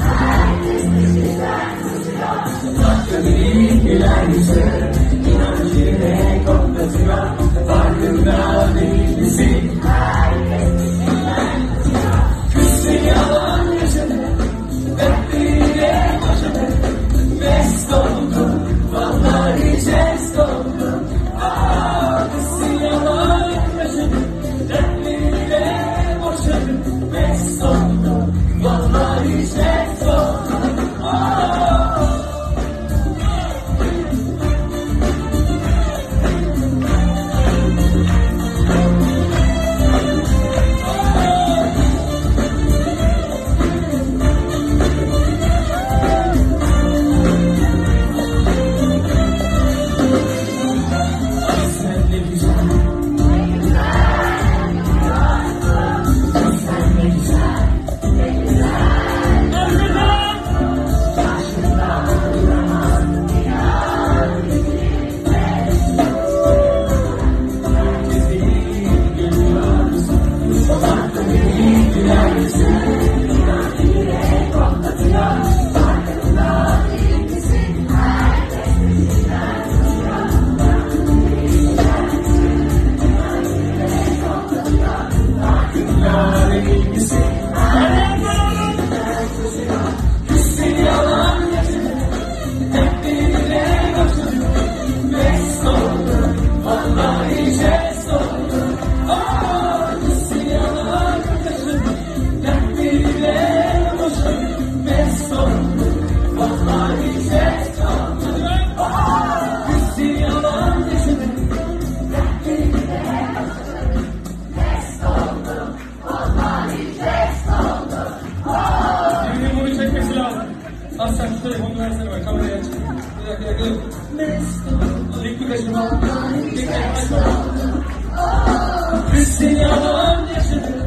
Herkes bir şeyler tutuyor Bakın iyi güler yüzü. Tuesday. 啊。Last time, şöyle bunu versene bak kameraya aç. Bir dakika, bir dakika. Link mi kaçırma? Link mi kaçırma? Hüsnü yalan yaşadım.